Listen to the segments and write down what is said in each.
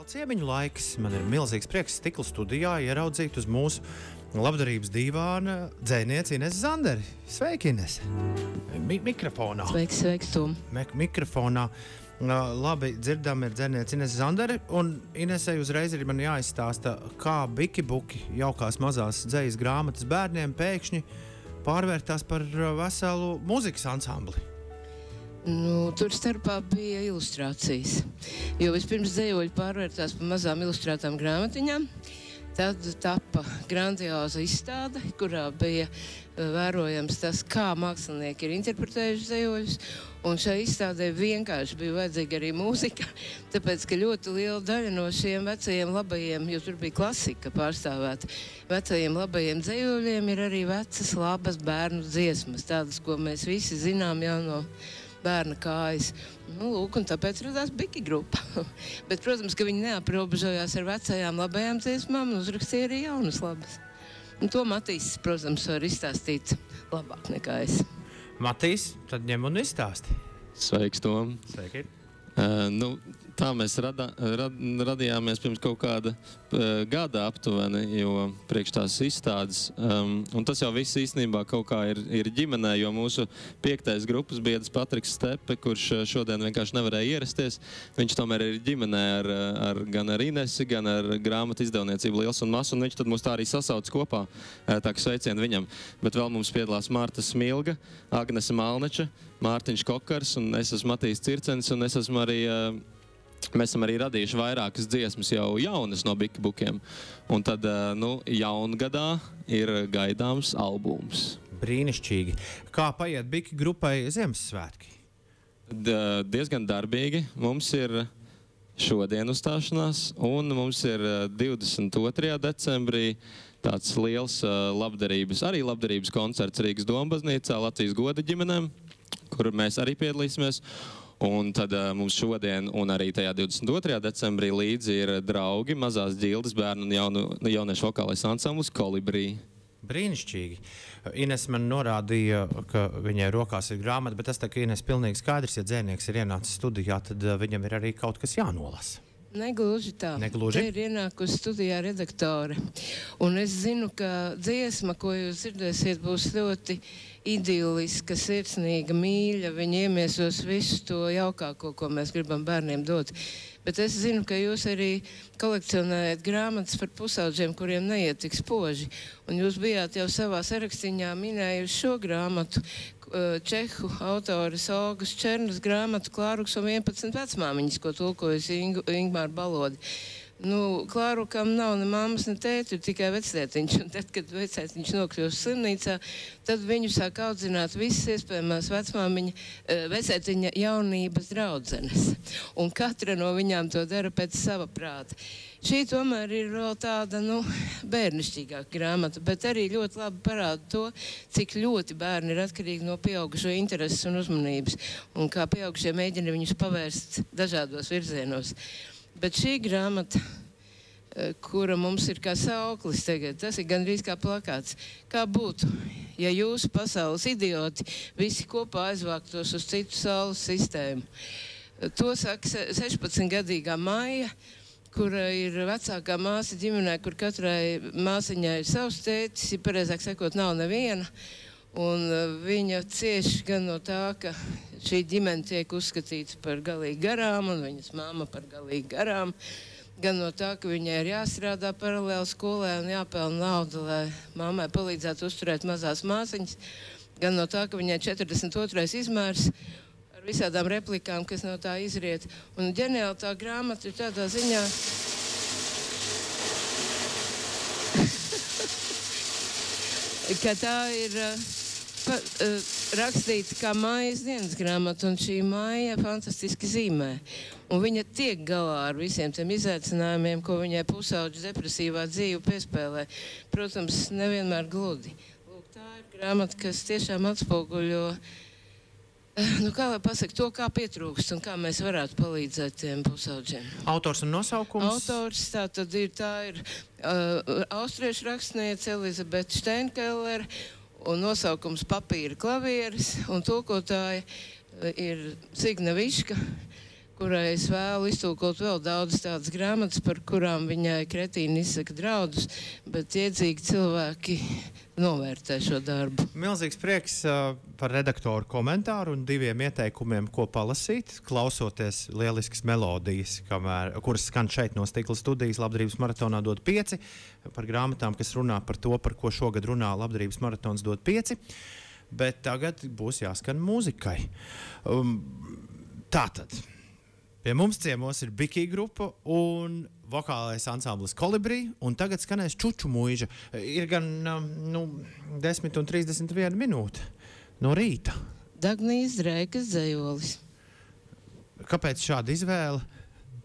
Atkal ciemiņu laiks. Man ir milzīgs prieks stikla studijā ieraudzīt uz mūsu labdarības divāna dzēnieci Ines Zanderi. Sveiki, Ines! Mi mikrofonā. Sveiks, sveiks, Tom. Mek mikrofonā. Labi, dzirdam, ir dzēniece Ines Zandere. Un Inesai uzreiz ir jāizstāsta, kā Biki Buki, jaukās mazās dzējas grāmatas bērniem, pēkšņi pārvērtās par veselu mūzikas ansambli. Nu, tur starpā bija ilustrācijas. Jo vispirms dzējoļi pārvērtās par mazām ilustrētām grāmatiņām. Tad tapa grandioza izstāde, kurā bija uh, vērojams tas, kā mākslinieki ir interpretējuši dzējoļus. Un šai izstādē vienkārši bija vajadzīga arī mūzika, tāpēc ka ļoti liela daļa no šiem vecajiem labajiem, jo tur bija klasika pārstāvēta, vecajiem labajiem dzējoļiem ir arī vecas labas bērnu dziesmas, tādas, ko mēs visi zinām jau no bērna kājas. Nu, lūk, tāpēc radās Biki grupa. Bet, protams, ka viņi neaprobežojās ar vecajām labajām dziesmām un uzrakstīja arī jaunas labas. Un to Matīs, protams, var izstāstīt labāk nekā es. Matīs, tad ņem un izstāsti. Sveiks, Tom! Sveiki! Uh, nu, tā mēs rada, rad, radījāmies pirms kaut kāda uh, gada aptuveni, jo priekš tās izstādes. Um, un tas jau viss īstenībā kaut kā ir, ir ģimenē, jo mūsu piektais grupas biedrs Patriks Stepe, kurš šodien vienkārši nevarēja ierasties, viņš tomēr ir ģimenē ar, ar, gan ar Inesi, gan ar grāmatu izdevniecību Liels un Mas, un viņš tad mūs tā arī sasauc kopā. Uh, tā kā sveicienu viņam. Bet vēl mums piedalās Mārta Smilga, Agnese Malneča, Mārtiņš Kokars un es esmu Matīs Circens un es esmu arī uh, Mēs esam arī radījuši vairākas dziesmas, jau jaunas no Bigbukiem. Un tad, nu, jaungadā ir gaidāms albums. Brīnišķīgi. Kā paiet Bigi grupai Ziemassvētki? D diezgan darbīgi. Mums ir šodien uzstāšanās, un mums ir 22. decembrī tāds liels labdarības, arī labdarības koncerts Rīgas Dombaznīcā Latvijas goda ģimenēm, kur mēs arī piedalīsimies. Un tad uh, mums šodien, un arī tajā 22. decembrī, līdzi ir draugi, mazās ģildes bērnu un jaunu, jauniešu vokālais ansamblis Kolibrī. Brīnišķīgi. Ines man norādīja, ka viņai rokās ir grāmata, bet tas tā kā Ines pilnīgi skaidrs, ja dzēnieks ir ienācis studijā, tad viņam ir arī kaut kas jānolasa. Negluži tā. Negluži? Te ir ienākusi studijā redaktore. Un es zinu, ka dziesma, ko jūs dzirdēsiet, būs ļoti idiliska, sirsnīga, mīļa. Viņa iemiesos visu to jaukāko, ko mēs gribam bērniem dot. Bet es zinu, ka jūs arī kolekcionējat grāmatas par pusauģiem, kuriem neiet tik spoži. Un jūs bijāt jau savā sarakstā minējuši šo grāmatu, čehu autoras Olgas Černas grāmatu Klāruks un 11 vecmāmiņas, ko tulkojas Ing Ingmāra Balodi. Nu, Klārukam nav ne mammas, ne tēta, ir tikai vecētiņš. Un tad, kad vecētiņš nokļūst slimnīcā, tad viņu sāk audzināt visas iespējamās vecmāmiņa, vecētiņa jaunības draudzenes. Un katra no viņām to dara pēc sava prāta. Šī tomēr ir vēl tāda nu, bērnišķīgāka grāmata, bet arī ļoti labi parāda to, cik ļoti bērni ir atkarīgi no pieaugušo intereses un uzmanības, un kā pieaugušie mēģina viņus pavērst dažādos virzienos. Bet šī grāmata, kura mums ir kā sauklis tagad, tas ir gandrīz kā plakāts. Kā būtu, ja jūsu pasaules idioti visi kopā aizvāktos uz citu saules sistēmu? To saka 16-gadīgā Maija kura ir vecākā māsa ģimenē, kur katrai māsiņai ir savs tētis, ja pareizāk sakot, nav neviena. Un viņa cieš gan no tā, ka šī ģimene tiek uzskatīta par galīgi garām, un viņas māma par galīgi garām. Gan no tā, ka viņai ir jāstrādā paralēli skolē un jāpelna nauda, lai mammai palīdzētu uzturēt mazās māsiņas. Gan no tā, ka viņai ir 42. izmērs ar visādām replikām, kas no tā izriet. Un ģeniāli tā grāmata ir tādā ziņā. ka tā ir uh, pa, uh, rakstīta kā mājas dienas grāmata, un šī māja fantastiski zīmē. Un viņa tiek galā ar visiem tiem izaicinājumiem, ko viņai pusauģa depresīvā dzīve piespēlē. Protams, nevienmēr gludi. Lūk, tā ir grāmata, kas tiešām atspoguļo uh, Nu, kā lai pasakā to, kā pietrūkst un kā mēs varētu palīdzēt tiem pusauģiem? Autors un nosaukums? Autors tā tad ir, tā ir uh, austriešu rakstniece Elizabete Steinkeller un nosaukums papīra klavieris un tulkotāja ir Signe Viška, kurai es vēlu iztulkot vēl daudz tādas grāmatas, par kurām viņai kretīni izsaka draudus, bet iedzīgi cilvēki novērtē šo darbu. Milzīgs prieks uh, par redaktoru komentāru un diviem ieteikumiem, ko palasīt, klausoties lieliskas melodijas, kamēr, kuras skan šeit no Stikla studijas. Labdarības maratonā dod pieci par grāmatām, kas runā par to, par ko šogad runā Labdarības maratons dod pieci. Bet tagad būs jāskan mūzikai. Um, tātad. Pie mums ciemos ir Bikija grupa un vokālais ansamblis Kolibrī. Tagad skanēs čuču mūža. Ir gan um, nu, 10 un 31 minūte no rīta. Dagnijas Dreikas zējolis. Kāpēc šāda izvēle?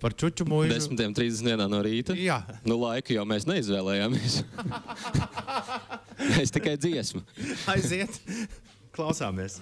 Par čuču mūžu. 10.30 no rīta. Jā, nu, laiku jau mēs neizvēlējāmies. mēs tikai dziesmu. Aiziet, klausāmies.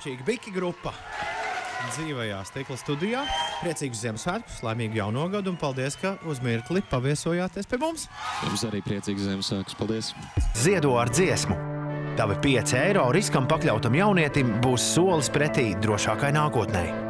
Brīnišķīga Biki grupa. Dzīvajā stikla studijā. Priecīgus Ziemassvētkus, laimīgu jauno gadu un paldies, ka uz mirkli paviesojāties pie mums. Jums arī priecīgs Ziemassvētkus. Paldies! Ziedo ar dziesmu! Tavi 5 eiro riskam pakļautam jaunietim būs solis pretī drošākai nākotnē.